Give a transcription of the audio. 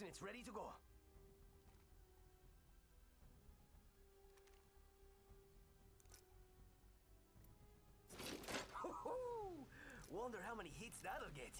It's ready to go. Wonder how many hits that'll get.